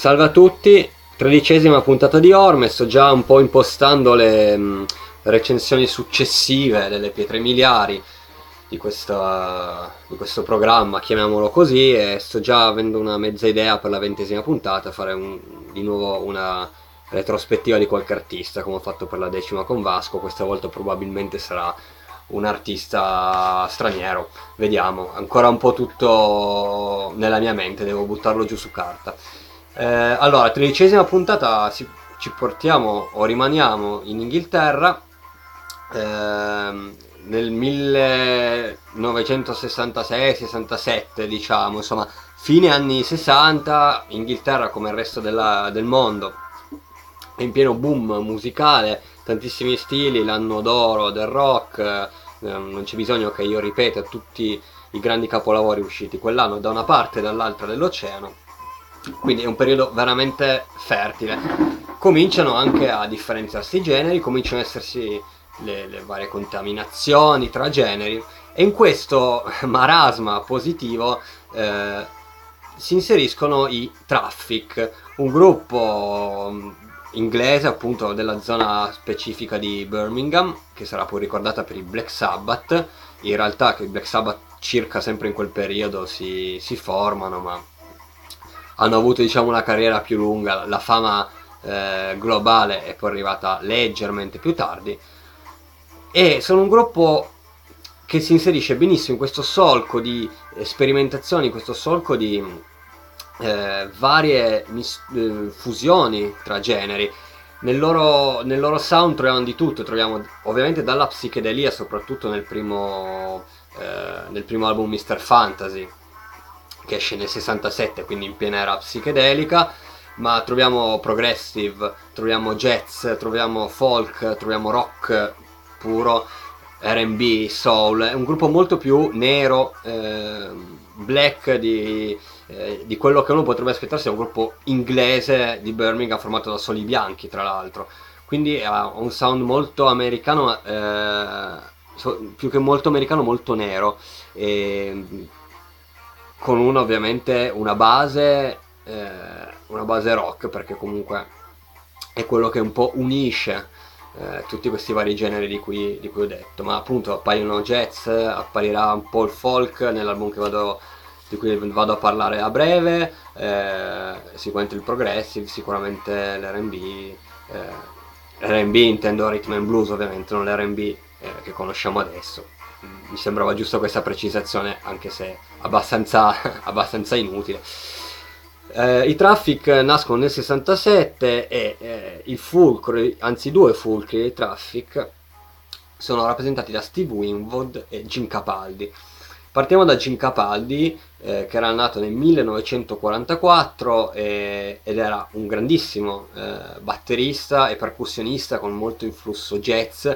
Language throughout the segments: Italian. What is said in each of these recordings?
Salve a tutti, tredicesima puntata di Orme, sto già un po' impostando le mh, recensioni successive delle pietre miliari di, questa, di questo programma, chiamiamolo così, e sto già avendo una mezza idea per la ventesima puntata, fare un, di nuovo una retrospettiva di qualche artista, come ho fatto per la decima con Vasco, questa volta probabilmente sarà un artista straniero, vediamo, ancora un po' tutto nella mia mente, devo buttarlo giù su carta. Eh, allora, tredicesima puntata si, ci portiamo o rimaniamo in Inghilterra ehm, nel 1966-67 diciamo, insomma fine anni 60, Inghilterra come il resto della, del mondo è in pieno boom musicale, tantissimi stili, l'anno d'oro del rock, eh, non c'è bisogno che io ripeta tutti i grandi capolavori usciti quell'anno da una parte e dall'altra dell'oceano quindi è un periodo veramente fertile. Cominciano anche a differenziarsi i generi, cominciano ad essersi le, le varie contaminazioni tra generi e in questo marasma positivo eh, si inseriscono i Traffic, un gruppo mm, inglese appunto della zona specifica di Birmingham che sarà poi ricordata per i Black Sabbath in realtà che i Black Sabbath circa sempre in quel periodo si, si formano ma hanno avuto diciamo una carriera più lunga, la fama eh, globale è poi arrivata leggermente più tardi e sono un gruppo che si inserisce benissimo in questo solco di sperimentazioni, in questo solco di eh, varie mis- eh, fusioni tra generi. Nel loro, nel loro, sound troviamo di tutto, troviamo ovviamente dalla psichedelia, soprattutto nel primo, eh, nel primo album Mr. Fantasy, che esce nel 67, quindi in piena era psichedelica, ma troviamo progressive, troviamo jazz, troviamo folk, troviamo rock puro, RB, soul, è un gruppo molto più nero, eh, black di, eh, di, quello che uno potrebbe aspettarsi, è un gruppo inglese di Birmingham formato da soli bianchi tra l'altro, quindi ha un sound molto americano, eh, più che molto americano, molto nero. E, con una ovviamente una base, eh, una base rock perché comunque è quello che un po' unisce eh, tutti questi vari generi di cui, di cui, ho detto, ma appunto appaiono jazz, apparirà un po' il folk nell'album vado, di cui vado a parlare a breve, eh, sicuramente il progressive, sicuramente l'R&B, eh, l'R&B intendo rhythm and blues ovviamente, non l'R&B eh, che conosciamo adesso mi sembrava giusto questa precisazione anche se abbastanza, abbastanza inutile. Eh, i traffic nascono nel 67 e eh, il fulcro, anzi due fulcri dei traffic sono rappresentati da Steve Winwood e Jim Capaldi. Partiamo da Jim Capaldi eh, che era nato nel 1944 e, ed era un grandissimo eh, batterista e percussionista con molto influsso jazz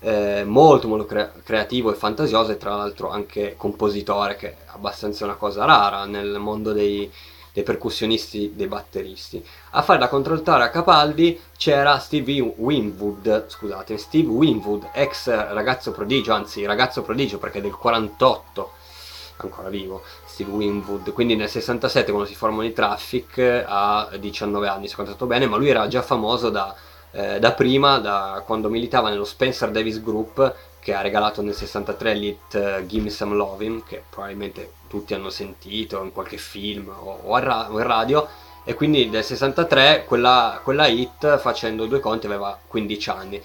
eh, molto molto cre- creativo e fantasioso e tra l'altro anche compositore che è abbastanza una cosa rara nel mondo dei, dei percussionisti, dei batteristi. A fare da contraltare a Capaldi c'era Steve Winwood, scusate, Steve Winwood, ex ragazzo prodigio, anzi ragazzo prodigio perché del 48, ancora vivo, Steve Winwood, quindi nel 67 quando si formano i Traffic ha 19 anni, se ho contato bene, ma lui era già famoso da eh, da prima, da quando militava nello Spencer Davis Group che ha regalato nel 63 l'hit uh, Gimme Some Lovin', che probabilmente tutti hanno sentito in qualche film o, o, ra- o in radio, e quindi nel 63 quella, quella hit facendo due conti aveva 15 anni.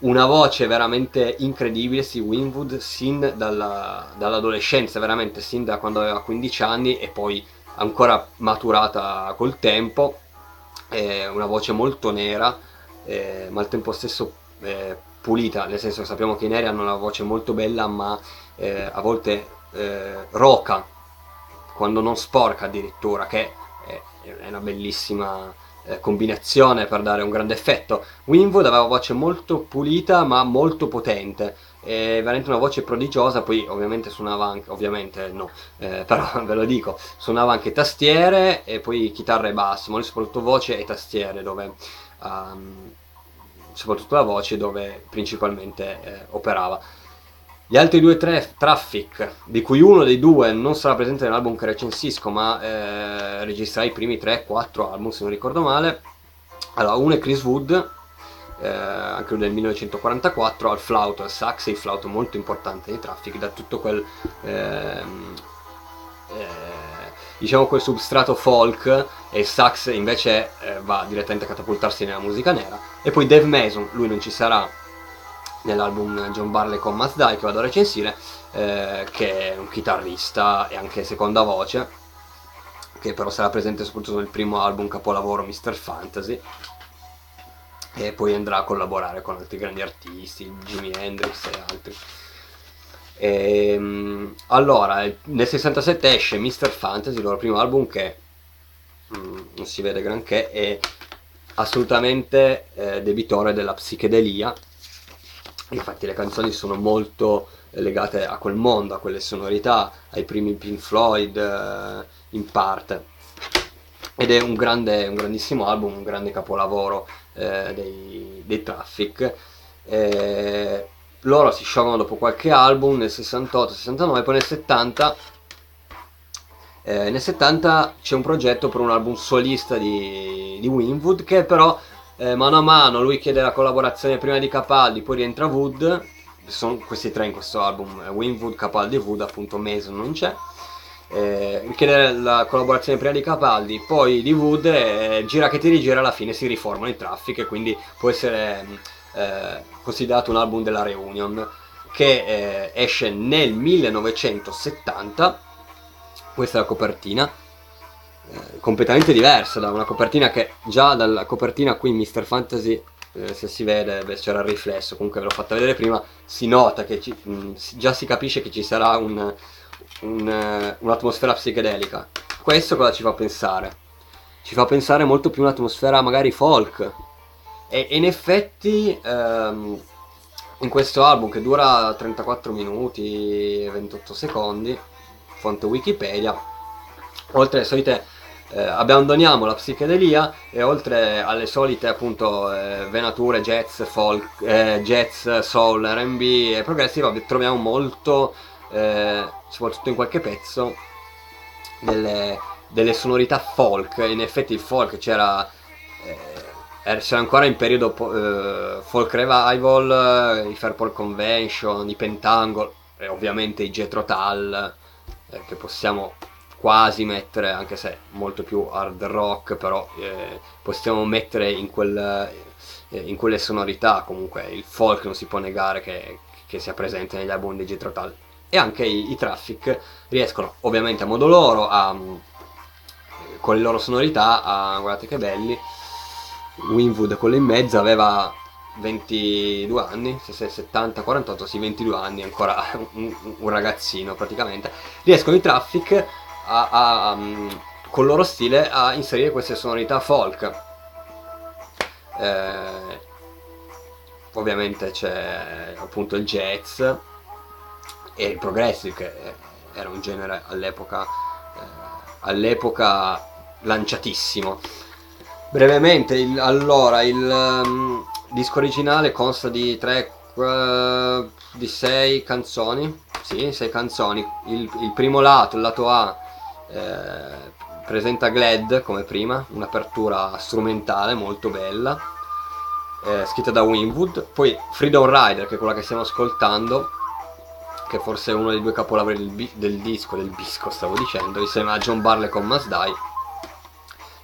Una voce veramente incredibile, sì, Winwood, sin dalla, dall'adolescenza, veramente sin da quando aveva 15 anni e poi ancora maturata col tempo, una voce molto nera, eh, ma al tempo stesso eh, pulita, nel senso che sappiamo che i neri hanno una voce molto bella, ma eh, a volte eh, roca, quando non sporca addirittura, che è, è una bellissima eh, combinazione per dare un grande effetto. Winwood aveva voce molto pulita ma molto potente, è veramente una voce prodigiosa, poi ovviamente suonava anche, ovviamente no, eh, però ve lo dico, suonava anche tastiere e poi chitarra e basso, ma soprattutto voce e tastiere dove um, soprattutto la voce dove principalmente eh, operava. Gli altri due tre, Traffic, di cui uno dei due non sarà presente nell'album che recensisco, ma eh, registrai i primi 3-4 album se non ricordo male. Allora, uno è Chris Wood, eh, anche lui del 1944, al flauto, al sax, il flauto molto importante di Traffic, da tutto quel... Ehm, eh, diciamo quel substrato folk e sax invece eh, va direttamente a catapultarsi nella musica nera e poi Dave Mason, lui non ci sarà nell'album John Barley con Mazda che vado a recensire eh, che è un chitarrista e anche seconda voce che però sarà presente soprattutto nel primo album capolavoro Mr. Fantasy e poi andrà a collaborare con altri grandi artisti, Jimi Hendrix e altri. Ehm, allora, nel 67 esce Mr. Fantasy, il loro primo album che mm, non si vede granché, è assolutamente eh, debitore della psichedelia infatti le canzoni sono molto legate a quel mondo, a quelle sonorità, ai primi Pink Floyd eh, in parte. Ed è un, grande, un grandissimo album, un grande capolavoro eh, dei, dei, Traffic. Eh, loro si sciolgono dopo qualche album, nel 68-69, poi nel 70 eh, nel 70 c'è un progetto per un album solista di, di Winwood che però eh, mano a mano lui chiede la collaborazione prima di Capaldi, poi rientra Wood, sono questi tre in questo album, eh, Winwood, Capaldi e Wood, appunto Mason non c'è. Eh, chiede la collaborazione prima di Capaldi, poi di Wood, gira che ti rigira, alla fine si riformano i traffic e quindi può essere eh, considerato un album della reunion che eh, esce nel 1970, questa è la copertina, eh, completamente diversa da una copertina che già dalla copertina qui in Mr. Fantasy eh, se si vede, beh, c'era il riflesso, comunque ve l'ho fatta vedere prima, si nota che ci, mh, mm, già si capisce che ci sarà un, un, uh, un'atmosfera psichedelica. Questo cosa ci fa pensare? Ci fa pensare molto più un'atmosfera magari folk. E, in effetti um, in questo album che dura 34 minuti e 28 secondi, fonte Wikipedia, oltre alle solite eh, abbandoniamo la psichedelia e oltre alle solite appunto eh, venature jazz, folk, eh, jazz, soul, R&B e progressive troviamo molto, eh, soprattutto in qualche pezzo, delle, delle, sonorità folk. In effetti il folk c'era eh, c'era ancora in periodo eh, folk revival, i Fairport Convention, i Pentangle e ovviamente i Jetro Tal che possiamo quasi mettere, anche se molto più hard rock, però eh, possiamo mettere in, quel, eh, in, quelle sonorità, comunque il folk non si può negare che, che sia presente negli album di Jethro Tull. E anche i, i, Traffic riescono ovviamente a modo loro, a, con le loro sonorità, a, guardate che belli, Winwood quello in mezzo aveva 22 anni, se sei 70, 48, sì 22 anni, ancora un, un ragazzino praticamente, riescono i Traffic a, a, um, con il loro stile a inserire queste sonorità folk. Eh, ovviamente c'è appunto il jazz e il progressive che era un genere all'epoca eh, all'epoca lanciatissimo brevemente il, allora il um, disco originale consta di 3 uh, di 6 canzoni. Sì 6 canzoni. Il, il primo lato il lato A eh, presenta Glad come prima, un'apertura strumentale molto bella, eh, scritta da Winwood, poi Freedom Rider che è quella che stiamo ascoltando, che forse è uno dei due capolavori del, del disco, del disco stavo dicendo, insieme a John Barley con Die,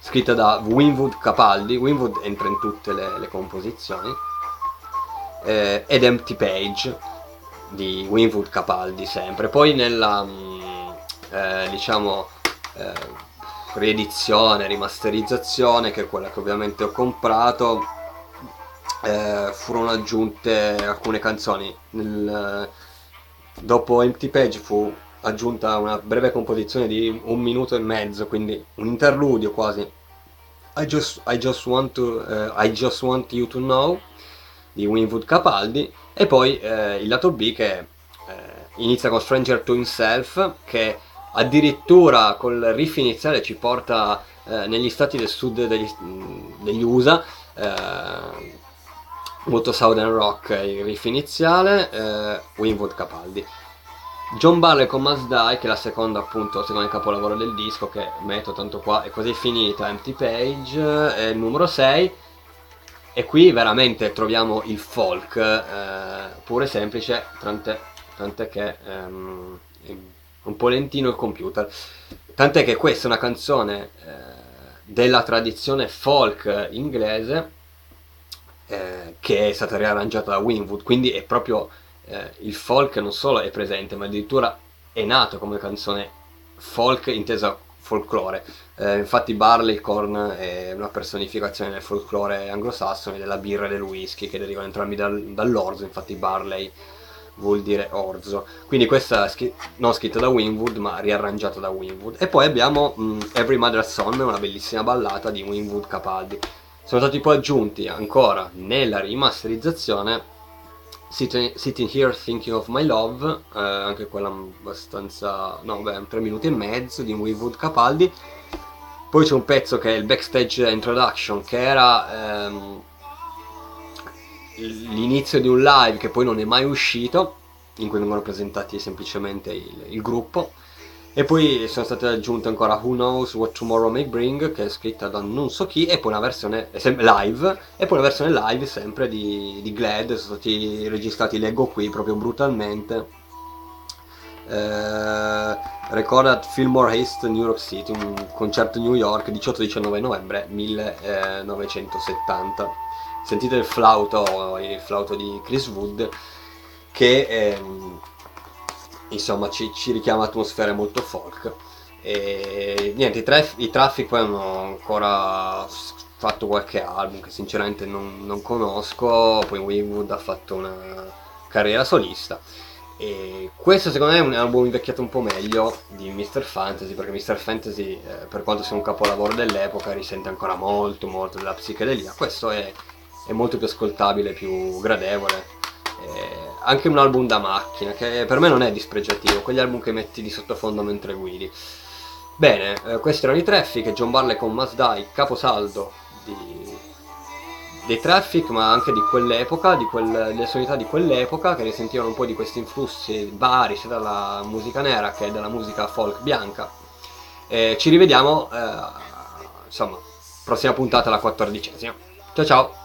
scritta da Winwood Capaldi, Winwood entra in tutte le, le composizioni, eh, ed Empty Page di Winwood Capaldi sempre, poi nella... Mm, eh, diciamo eh, riedizione, rimasterizzazione, che è quella che ovviamente ho comprato, eh, furono aggiunte alcune canzoni. Nel, dopo Empty Page fu aggiunta una breve composizione di un minuto e mezzo, quindi un interludio quasi. I just, I just, want, to, uh, I just want You to Know di Winwood Capaldi e poi eh, il lato B che eh, inizia con Stranger to Himself che addirittura col riff iniziale ci porta eh, negli stati del sud degli, degli USA eh, molto Southern Rock il riff iniziale, eh, Winwood Capaldi. John Barley con Must Die, che è la seconda appunto, secondo capolavoro del disco, che metto tanto qua, è quasi finita, Empty Page, è il numero 6, e qui veramente troviamo il folk, eh, pure semplice, tant'è, tant'è che ehm, un po' lentino il computer, tant'è che questa è una canzone eh, della tradizione folk inglese, eh, che è stata riarrangiata da Winwood, quindi è proprio eh, il folk non solo è presente, ma addirittura è nato come canzone folk intesa folklore. Eh, infatti Barleycorn è una personificazione del folklore anglosassone, della birra e del whisky, che derivano entrambi dal, dall'orzo, infatti Barley vuol dire orzo. Quindi questa scr non scritta da Winwood, ma riarrangiata da Winwood. E poi abbiamo mm, Every Mother's Son, una bellissima ballata di Winwood Capaldi. Sono stati poi aggiunti ancora nella rimasterizzazione Sitting, Here Thinking of My Love, eh, anche quella abbastanza, no beh, 3 minuti e mezzo di Weewood Capaldi. Poi c'è un pezzo che è il Backstage Introduction, che era ehm, l'inizio di un live che poi non è mai uscito, in cui vengono presentati semplicemente il, il gruppo e poi sono state aggiunte ancora Who Knows What Tomorrow May Bring, che è scritta da non so chi, e poi una versione live, e poi una versione live sempre di, di Glad, sono stati registrati, leggo qui, proprio brutalmente. Eh, Record Fillmore Haste, New York City, un concerto New York, 18-19 novembre 1970. Sentite il flauto, il flauto di Chris Wood, che... Ehm, insomma ci, ci richiama atmosfere molto folk e niente i, traf- i Traffic hanno ancora fatto qualche album che sinceramente non, non conosco poi Wingwood ha fatto una carriera solista e questo secondo me è un album invecchiato un po' meglio di Mr. Fantasy perché Mr. Fantasy eh, per quanto sia un capolavoro dell'epoca risente ancora molto molto della psichedelia questo è, è molto più ascoltabile più gradevole eh, anche un album da macchina, che per me non è dispregiativo, quegli album che metti di sottofondo mentre guidi. Bene, eh, questi erano i Traffic, John Barley con Mazdai, caposaldo di, dei Traffic, ma anche di quell'epoca, di quel, delle sonorità di quell'epoca, che risentivano un po' di questi influssi vari, sia dalla musica nera che dalla musica folk bianca. Eh, ci rivediamo, eh, insomma, prossima puntata, la quattordicesima. Ciao ciao!